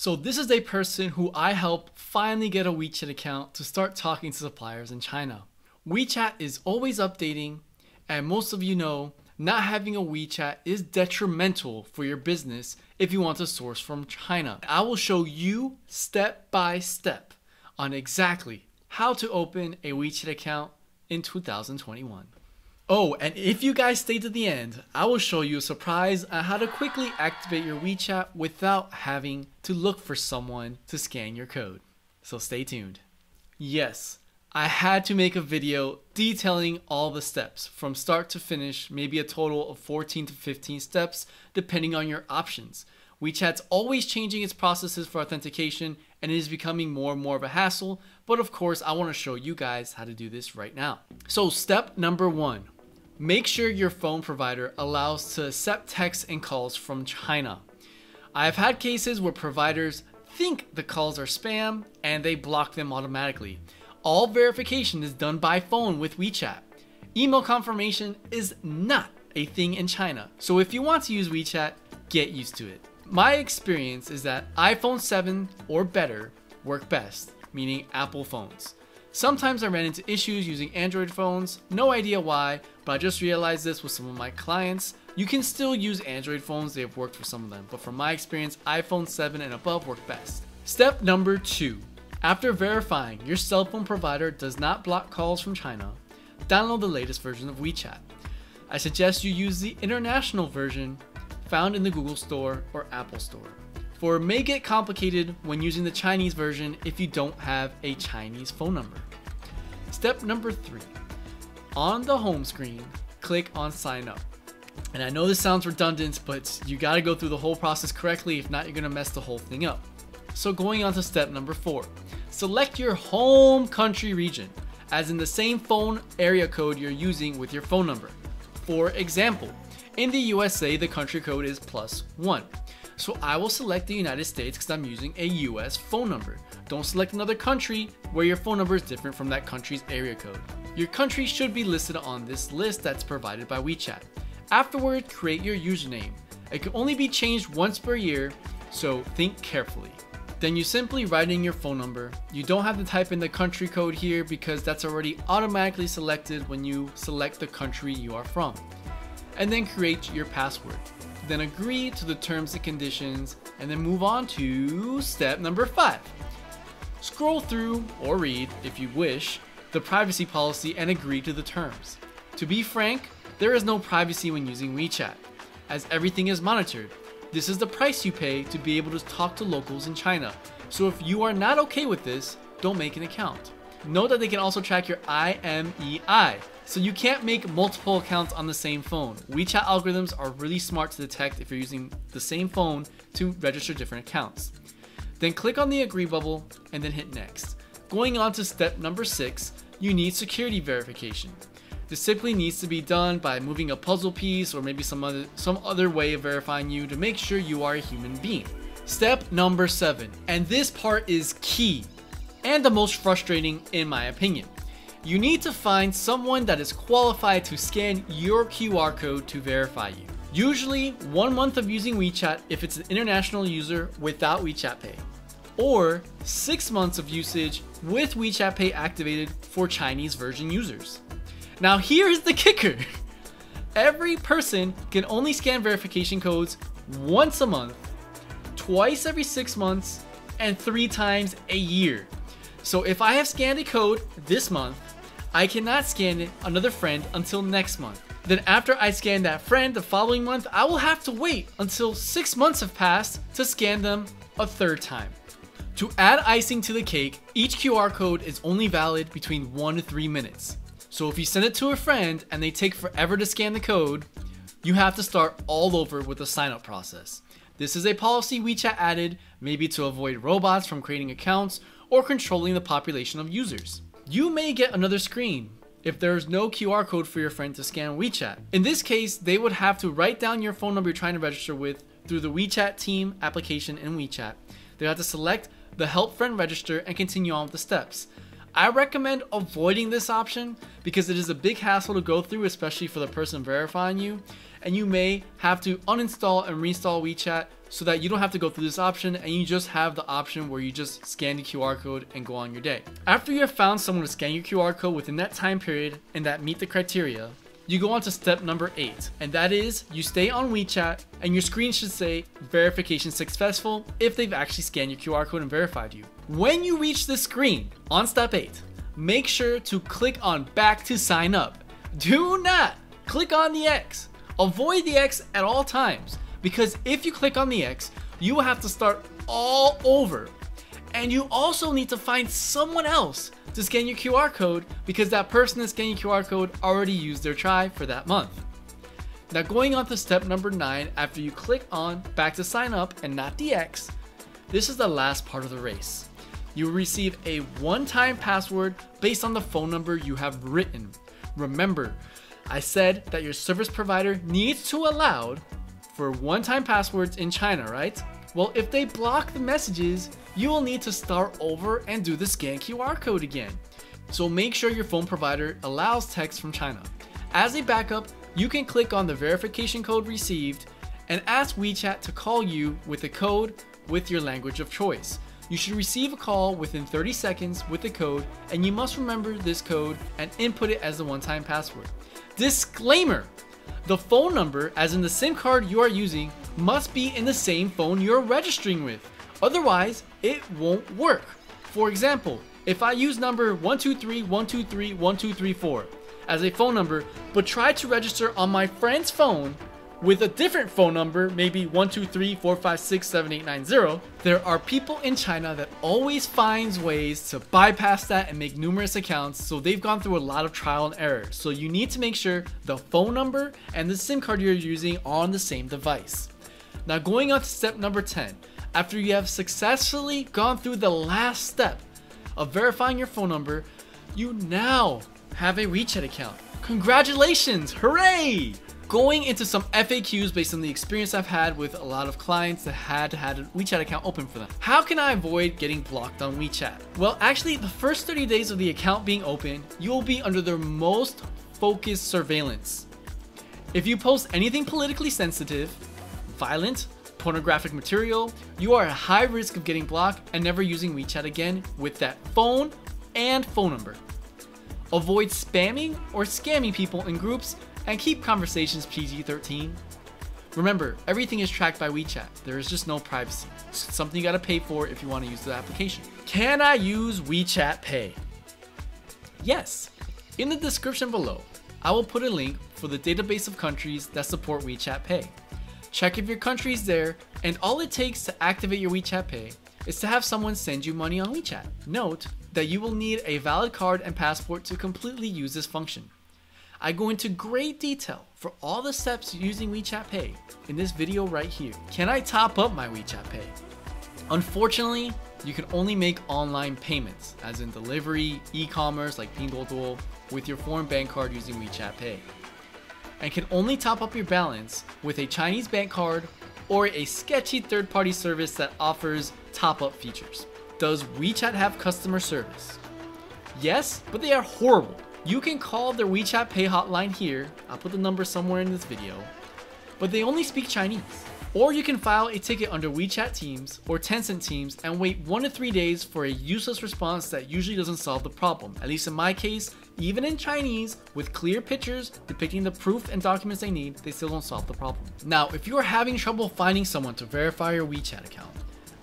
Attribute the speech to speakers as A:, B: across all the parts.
A: So this is a person who I help finally get a WeChat account to start talking to suppliers in China. WeChat is always updating, and most of you know not having a WeChat is detrimental for your business if you want to source from China. I will show you step by step on exactly how to open a WeChat account in 2021. Oh, and if you guys stay to the end, I will show you a surprise on how to quickly activate your WeChat without having to look for someone to scan your code. So stay tuned. Yes, I had to make a video detailing all the steps from start to finish, maybe a total of 14 to 15 steps, depending on your options. WeChat's always changing its processes for authentication and it is becoming more and more of a hassle, but of course, I want to show you guys how to do this right now. So, step number one make sure your phone provider allows to accept texts and calls from China. I've had cases where providers think the calls are spam and they block them automatically. All verification is done by phone with WeChat. Email confirmation is not a thing in China. So if you want to use WeChat, get used to it. My experience is that iPhone 7 or better work best, meaning Apple phones. Sometimes I ran into issues using Android phones, no idea why, but I just realized this with some of my clients. You can still use Android phones, they have worked for some of them, but from my experience, iPhone 7 and above work best. Step number two after verifying your cell phone provider does not block calls from China, download the latest version of WeChat. I suggest you use the international version found in the Google Store or Apple Store. For may get complicated when using the Chinese version if you don't have a Chinese phone number. Step number three on the home screen, click on sign up. And I know this sounds redundant, but you gotta go through the whole process correctly, if not, you're gonna mess the whole thing up. So, going on to step number four select your home country region, as in the same phone area code you're using with your phone number. For example, in the USA, the country code is plus one. So I will select the United States because I'm using a US phone number. Don't select another country where your phone number is different from that country's area code. Your country should be listed on this list that's provided by WeChat. Afterward, create your username. It can only be changed once per year, so think carefully. Then you simply write in your phone number. You don't have to type in the country code here because that's already automatically selected when you select the country you are from. And then create your password. Then agree to the terms and conditions and then move on to step number five. Scroll through or read, if you wish, the privacy policy and agree to the terms. To be frank, there is no privacy when using WeChat, as everything is monitored this is the price you pay to be able to talk to locals in China. So if you are not okay with this, don't make an account. Note that they can also track your IMEI, so you can't make multiple accounts on the same phone. WeChat algorithms are really smart to detect if you're using the same phone to register different accounts. Then click on the agree bubble and then hit next. Going on to step number six, you need security verification. This simply needs to be done by moving a puzzle piece or maybe some other, some other way of verifying you to make sure you are a human being. Step number seven, and this part is key and the most frustrating in my opinion. You need to find someone that is qualified to scan your QR code to verify you. Usually, one month of using WeChat if it's an international user without WeChat Pay, or six months of usage with WeChat Pay activated for Chinese version users. Now, here's the kicker every person can only scan verification codes once a month, twice every six months, and three times a year. So if I have scanned a code this month, I cannot scan another friend until next month. Then after I scan that friend the following month, I will have to wait until six months have passed to scan them a third time. To add icing to the cake, each QR code is only valid between one to three minutes. So if you send it to a friend and they take forever to scan the code, you have to start all over with the sign up process. This is a policy WeChat added, maybe to avoid robots from creating accounts or controlling the population of users. You may get another screen if there is no QR code for your friend to scan WeChat. In this case, they would have to write down your phone number you're trying to register with through the WeChat team application in WeChat. They have to select the help friend register and continue on with the steps. I recommend avoiding this option because it is a big hassle to go through, especially for the person verifying you, and you may have to uninstall and reinstall WeChat so that you don't have to go through this option and you just have the option where you just scan the QR code and go on your day. After you have found someone to scan your QR code within that time period and that meet the criteria, you go on to step number eight, and that is you stay on WeChat and your screen should say verification successful if they've actually scanned your QR code and verified you. When you reach this screen on step eight, make sure to click on back to sign up. Do not click on the X. Avoid the X at all times because if you click on the X, you will have to start all over. And you also need to find someone else to scan your QR code because that person that's scanning QR code already used their try for that month. Now going on to step number 9 after you click on back to sign up and not the X, this is the last part of the race. You will receive a one-time password based on the phone number you have written. Remember, I said that your service provider needs to allow for one-time passwords in China, right? Well, if they block the messages, you will need to start over and do the scan QR code again. So make sure your phone provider allows text from China. As a backup, you can click on the verification code received and ask WeChat to call you with a code with your language of choice. You should receive a call within 30 seconds with the code and you must remember this code and input it as the one-time password. Disclaimer! The phone number, as in the SIM card you are using, must be in the same phone you're registering with. Otherwise, it won't work. For example, if I use number 123-123-1234 as a phone number, but try to register on my friend's phone with a different phone number, maybe 123-456-7890, there are people in China that always finds ways to bypass that and make numerous accounts, so they've gone through a lot of trial and error. So you need to make sure the phone number and the SIM card you're using are on the same device. Now going on to step number 10, after you have successfully gone through the last step of verifying your phone number, you now have a WeChat account. Congratulations! Hooray! Going into some FAQs based on the experience I've had with a lot of clients that had had a WeChat account open for them. How can I avoid getting blocked on WeChat? Well, actually, the first 30 days of the account being open, you will be under their most focused surveillance. If you post anything politically sensitive, violent, pornographic material, you are at high risk of getting blocked and never using WeChat again with that phone and phone number. Avoid spamming or scamming people in groups and keep conversations PG-13. Remember, everything is tracked by WeChat. There is just no privacy. It's something you gotta pay for if you wanna use the application. Can I use WeChat Pay? Yes. In the description below, I will put a link for the database of countries that support WeChat Pay. Check if your country is there, and all it takes to activate your WeChat Pay is to have someone send you money on WeChat. Note that you will need a valid card and passport to completely use this function. I go into great detail for all the steps using WeChat Pay in this video right here. Can I top up my WeChat Pay? Unfortunately, you can only make online payments, as in delivery, e-commerce like Pinduoduo, with your foreign bank card using WeChat Pay and can only top up your balance with a Chinese bank card or a sketchy third-party service that offers top-up features. Does WeChat have customer service? Yes, but they are horrible. You can call their WeChat Pay hotline here, I'll put the number somewhere in this video, but they only speak Chinese. Or you can file a ticket under WeChat Teams or Tencent Teams and wait 1 to 3 days for a useless response that usually doesn't solve the problem. At least in my case, even in Chinese, with clear pictures depicting the proof and documents they need, they still don't solve the problem. Now, if you are having trouble finding someone to verify your WeChat account,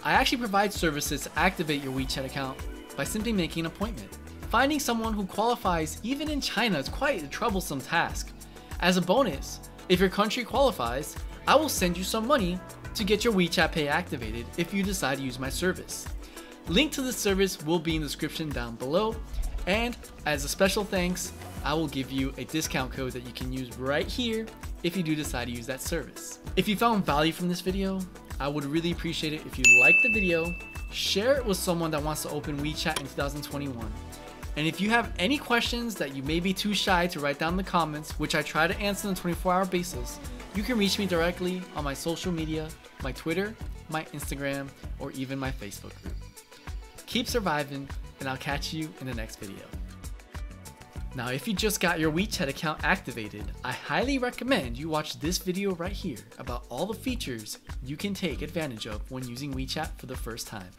A: I actually provide services to activate your WeChat account by simply making an appointment. Finding someone who qualifies even in China is quite a troublesome task. As a bonus, if your country qualifies, I will send you some money to get your WeChat Pay activated if you decide to use my service. Link to this service will be in the description down below, and as a special thanks, I will give you a discount code that you can use right here if you do decide to use that service. If you found value from this video, I would really appreciate it if you like the video, share it with someone that wants to open WeChat in 2021. And if you have any questions that you may be too shy to write down in the comments, which I try to answer on a 24 hour basis, you can reach me directly on my social media, my Twitter, my Instagram, or even my Facebook group. Keep surviving, and I'll catch you in the next video. Now, if you just got your WeChat account activated, I highly recommend you watch this video right here about all the features you can take advantage of when using WeChat for the first time.